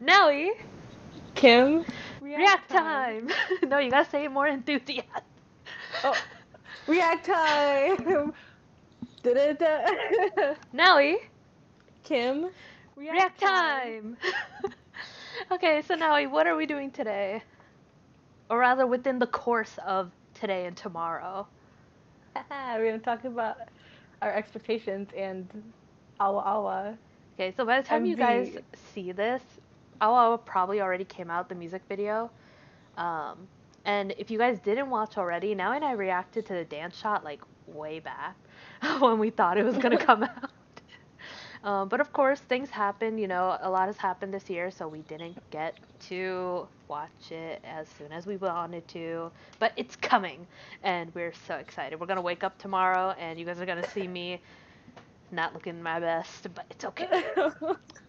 Nelly, Kim. react time. no, you gotta say it more enthusiastic. Oh, react time. Da-da-da. Nelly, Kim. react time. okay, so Nelly, what are we doing today? Or rather, within the course of today and tomorrow. We're gonna talk about our expectations and Awa Awa. Okay, so by the time you guys see this, Awa probably already came out the music video. Um, and if you guys didn't watch already, Naoi and I reacted to the dance shot like way back when we thought it was gonna come out. Um, but of course, things happen. You know, a lot has happened this year, so we didn't get to watch it as soon as we wanted to. But it's coming, and we're so excited. We're gonna wake up tomorrow, and you guys are gonna see me not looking my best, but it's okay.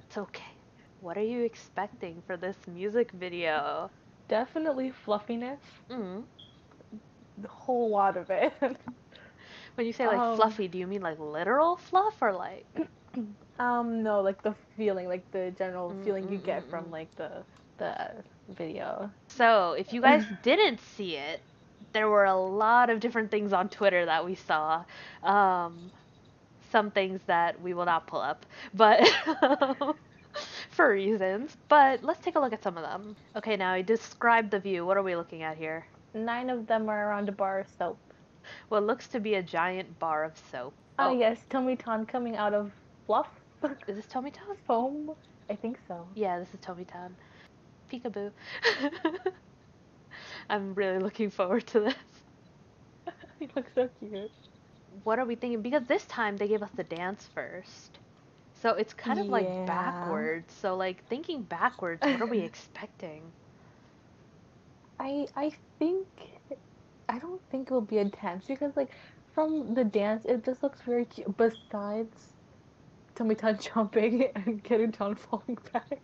It's okay. What are you expecting for this music video? Definitely fluffiness. Mm. The whole lot of it. When you say like Um, fluffy, do you mean like literal fluff or like? um, no, like the feeling, like the general Mm, feeling you get from mm. like the the video. So, if you guys didn't see it, there were a lot of different things on Twitter that we saw. Um, some things that we will not pull up, but for reasons. But let's take a look at some of them. Okay, now I describe the view. What are we looking at here? Nine of them are around a bar of soap. What looks to be a giant bar of soap. Ah, oh, yes, Tomitan coming out of fluff Is this Tomitan? foam. I think so. Yeah, this is Tomitan. Peekaboo. I'm really looking forward to this. he looks so cute. What are we thinking? Because this time they gave us the dance first. So it's kind of like Yeah. backwards. So like thinking backwards, what are we expecting? I I think I don't think it will be intense because like from the dance it just looks very cute. Besides Tomitan jumping and getting Gerutan falling back.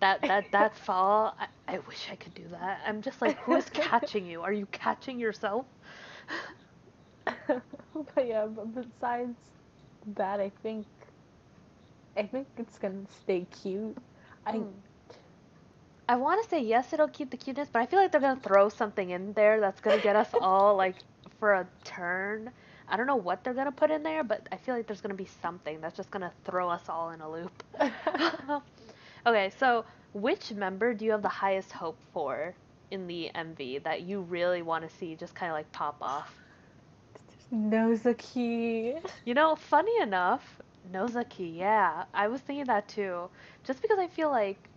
That that that fall, I, I wish I could do that. I'm just like, who is catching you? Are you catching yourself? but yeah, but besides that I think I think it's gonna stay cute. I Hmm. I want to say yes, it'll keep the cuteness, but I feel like they're gonna throw something in there that's gonna get us all like for a turn. I don't know what they're gonna put in there, but I feel like there's gonna be something that's just gonna throw us all in a loop. okay, so which member do you have the highest hope for in the MV that you really want to see just kind of like pop off? Nozaki. You know, funny enough, Nozaki, yeah, I was thinking that too. Just because I feel like,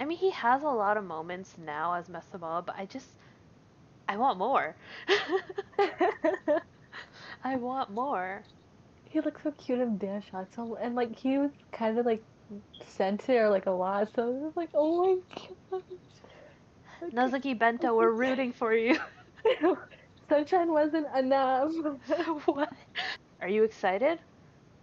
I mean, he has a lot of moments now as MeseMoa, but I just, I want more. I want more. he looks so cute in dance shots. So, and like he was kind of like scented or like a lot, so it was like, oh my. Like, Nozaki Bento, we're rooting for you. Sunshine wasn't enough. what? Are you excited?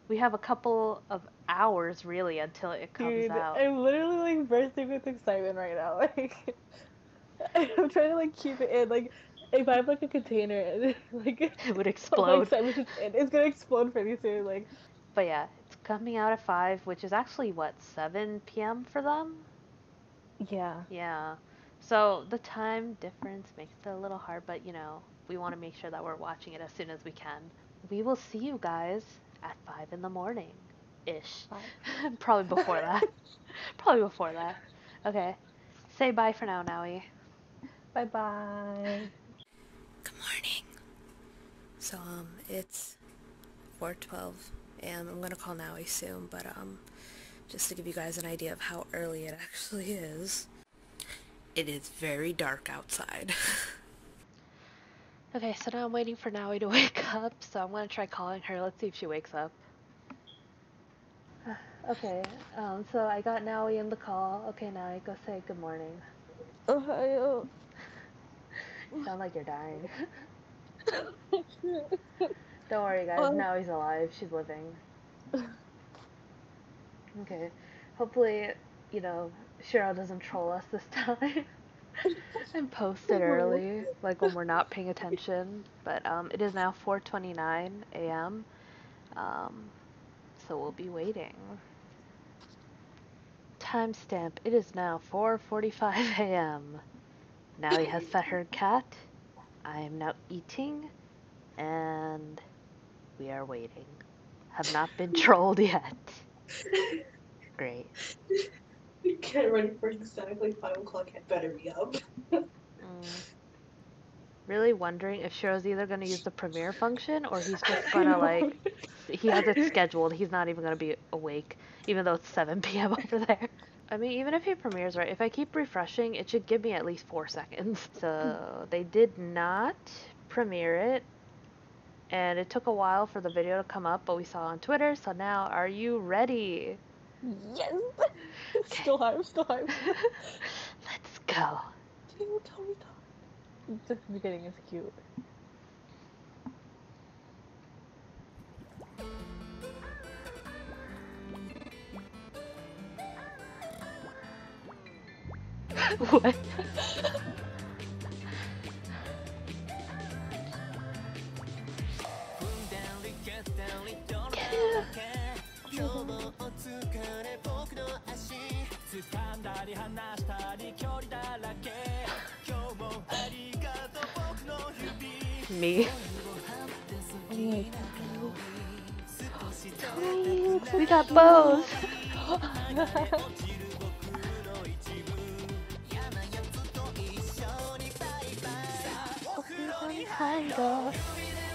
We have a couple of hours really until it comes Dude, out. I'm literally like bursting with excitement right now. Like I'm trying to like keep it in. Like if I have like a container and like It would explode. is in, it's gonna explode pretty soon. Like But yeah, it's coming out at 5, which is actually what, 7 p.m. for them? yeah. Yeah. So the time difference makes it a little hard, but you know, we want to make sure that we're watching it as soon as we can. We will see you guys at 5 in the morning ish. Probably before that. Probably before that. Okay. Say bye for now, Naoi. Bye bye. Good morning. So um it's 4:12 and I'm going to call Naoi soon, but um just to give you guys an idea of how early it actually is. It is very dark outside. Okay, so now I'm waiting for Naoi to wake up, so I'm gonna try calling her. Let's see if she wakes up. Okay, um, so I got Naoi in the call. Okay, Naoi, go say good morning. Ohio. Sound like you're dying. Don't worry, guys. Um, Naoi's alive. She's living. Okay. Hopefully, you know, Cheryl doesn't troll us this time. And post it early, like when we're not paying attention. But um, it is now 4:29 a.m. Um, so we'll be waiting. timestamp. It is now 4:45 a.m. Naoi has fed her cat. I am now eating, and we are waiting. Have not been trolled yet. Great. Get ready for exactly five o'clock. I better be up. Mm. Really wondering if Shiro's either gonna use the premiere function or he's just gonna like he has it scheduled. He's not even gonna be awake, even though it's 7 p.m. over there. I mean, even if he premieres right, if I keep refreshing, it should give me at least four seconds. So they did not premiere it, and it took a while for the video to come up, but we saw on Twitter. So now, are you ready? Yes. Still hype. Still hype. Let's go. Can you tell me that? Just the beginning is cute. what? たり話したり距離だらけ。今日もありがとう僕の指 Me We got both.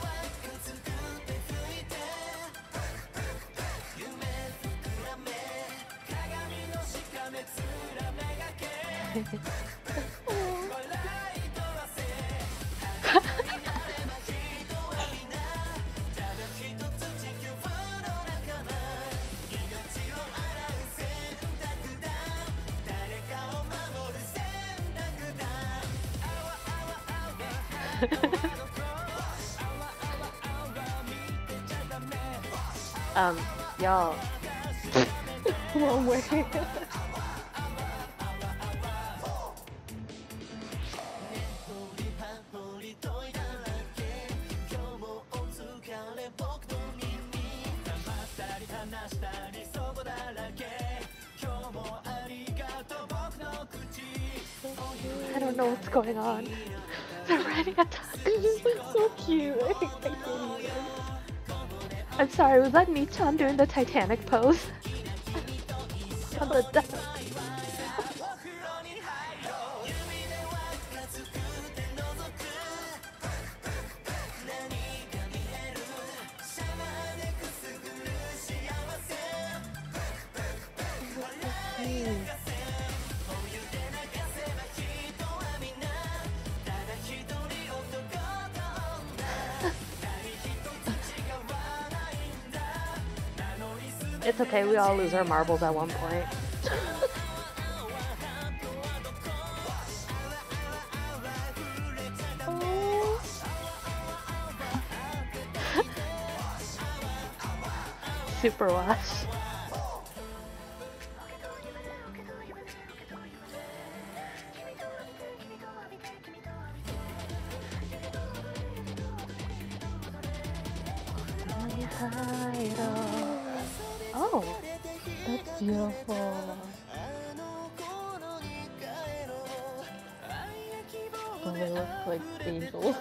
um, y'all. One way. Don't know what's going on. They're riding a duck. This is so cute. I can't even. I'm sorry, was that me Michan doing the Titanic pose? On the duck. It's okay, we all lose our marbles at one point. Oh. They look like angels.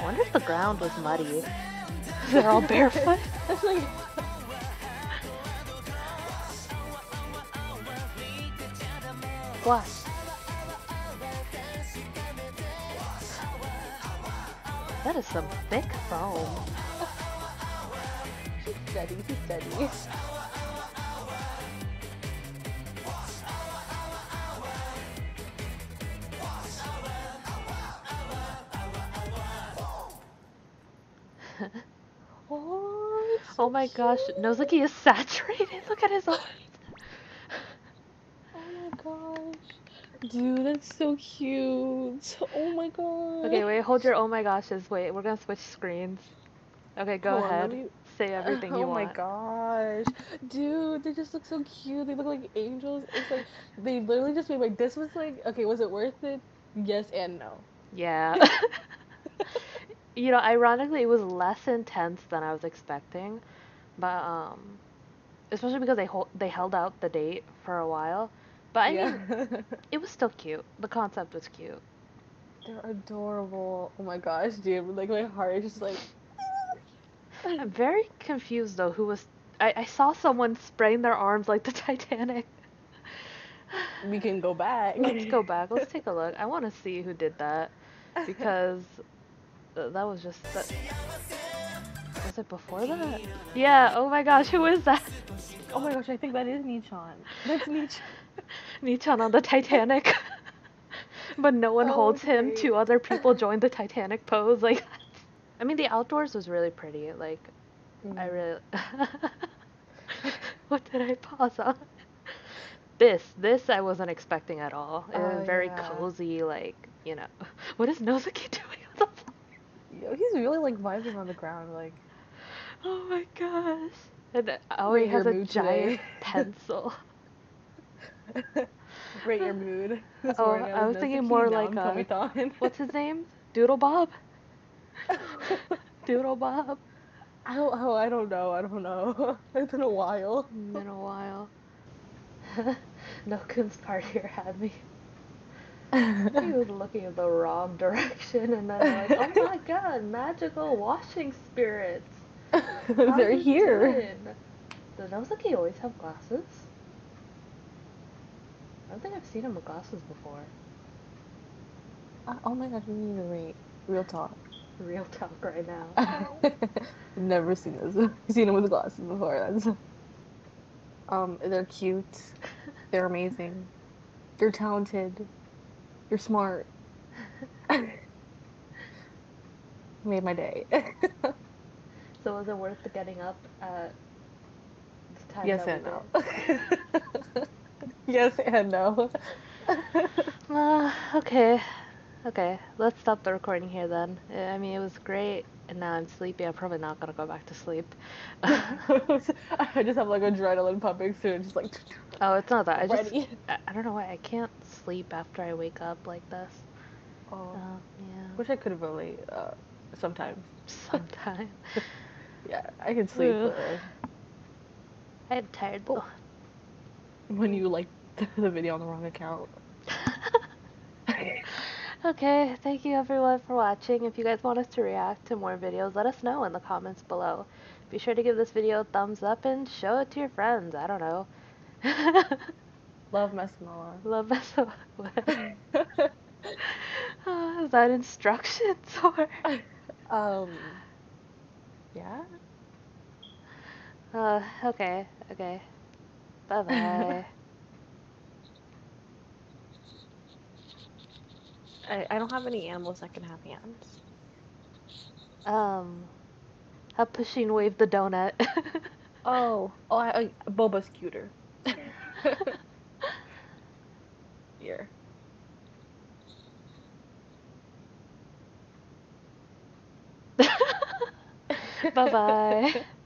I wonder if the ground was muddy. They're all barefoot. That's like What? That is some thick foam. she's steady. She's steady. Oh, Oh my gosh. Nozaki is saturated. Look at his arms. Oh my gosh. Dude, that's so cute. Oh my god. Okay, wait, hold your oh my goshes. Wait, we're gonna switch screens. Okay, go Hold ahead. me- Say everything you want. oh my gosh. Dude, they just look so cute. They look like angels. It's like they literally just made like this was like okay, was it worth it? Yes and no. Yeah. You know, ironically, it was less intense than I was expecting, but um, especially because they hold they held out the date for a while. But I yeah. mean, it was still cute. The concept was cute. They're adorable. Oh my gosh, dude. Like my heart is just like I'm very confused though. Who was? I, I saw someone spraying their arms like the Titanic. we can go back. Let's go back. Let's take a look. I want to see who did that because that was just. That... Was it before that? Yeah. Oh my gosh, who is that? Oh my gosh, I think that is Nichan. That's Nichan. Nichan on the Titanic. but no one Oh, holds him. Two other people join the Titanic pose. Like, I mean, the outdoors was really pretty. Like, I Mm. really. what did I pause on? This, this I wasn't expecting at all. It was Oh, very yeah. cozy, like you know. What is Nozaki doing on the floor? Yo, he's really like vibing on the ground, like Oh my gosh! And Aoi has a giant pencil. rate your mood. This Oh, morning I was thinking more like, uh, What's his name? Doodle Bob. Doodle Bob. I don't, oh, I don't know. I don't know. It's been a while. Been a while. Nokun's part here had me. He was looking in the wrong direction, and then like, oh my god, magical washing spirits. They're here. doing?" Does Nozaki always have glasses? I don't think I've seen him with glasses before. Uh, oh my god, we need to rate. Real talk. Real talk right now. Never seen this. seen him with glasses before. That's. Um, they're cute. They're amazing. They're talented. You're smart. Made my day. So was it worth getting up at the time yes and no. yes and no. Uh, okay. Okay, let's stop the recording here then. I mean, it was great, and now I'm sleepy. I'm probably not gonna go back to sleep. I just have like adrenaline pumping soon, just like oh, it's not that. I just ready. I, I don't know why I can't sleep after I wake up like this. Oh, Uh, yeah. wish I could relate. Uh, sometimes. Sometime. Yeah, I can sleep uh, I'm tired though. when you like the video on the wrong account. Okay, thank you everyone for watching. If you guys want us to react to more videos, let us know in the comments below. Be sure to give this video a thumbs up and show it to your friends. I don't know. Love MeseMoa. Love us. uh, is that instructions or? um. Yeah. Uh, okay, okay. Bye bye. I, I don't have any animals that can have hands. um, how pushing wave the donut. Oh, oh, I, I, Boba's cuter. Here. bye bye.